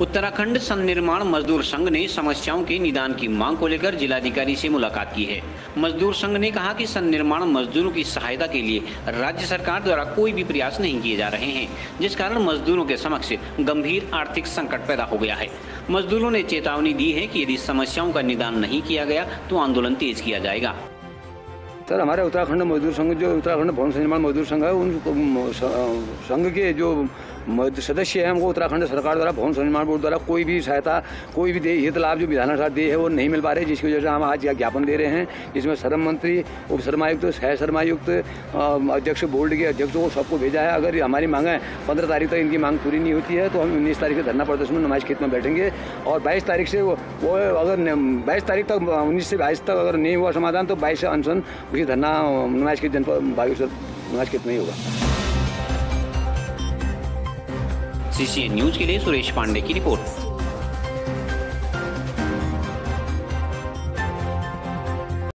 उत्तराखंड संनिर्माण मजदूर संघ ने समस्याओं के निदान की मांग को लेकर जिलाधिकारी से मुलाकात की है। मजदूर संघ ने कहा कि संनिर्माण मजदूरों की सहायता के लिए राज्य सरकार द्वारा कोई भी प्रयास नहीं किए जा रहे हैं, जिस कारण मजदूरों के समक्ष गंभीर आर्थिक संकट पैदा हो गया है। मजदूरों ने चेतावनी दी है कि यदि समस्याओं का निदान नहीं किया गया तो आंदोलन तेज किया जाएगा। सर, हमारे उत्तराखंड मजदूर संघ, जो उत्तराखंड भवन निर्माण मजदूर संघ है, उन संघ के जो सदस्य हैं हमको उत्तराखंड सरकार द्वारा, भवन निर्माण बोर्ड द्वारा कोई भी सहायता, कोई भी दे हित लाभ जो विधानसभा दे है, वो नहीं मिल पा रहे, जिसकी वजह से हम आज ज्ञापन दे रहे हैं। जिसमें श्रम मंत्री, उप शर्मायुक्त सह शर्मायुक्त अध्यक्ष, बोर्ड के अध्यक्ष को सबको भेजा है। अगर हमारी मांगें पंद्रह तारीख तक इनकी मांग पूरी नहीं होती है तो हम उन्नीस तारीख से धरना प्रदर्शन में नुमाइश खेत में बैठेंगे। और बाईस तारीख से वो अगर बाईस तारीख तक, उन्नीस से बाईस तक अगर नहीं हुआ समाधान तो बाईस से अनशन उसी धरना, नुमाइश के जनपद बाईस नुमाइश खेत में ही होगा। सीसीएन न्यूज़ के लिए सुरेश पांडे की रिपोर्ट।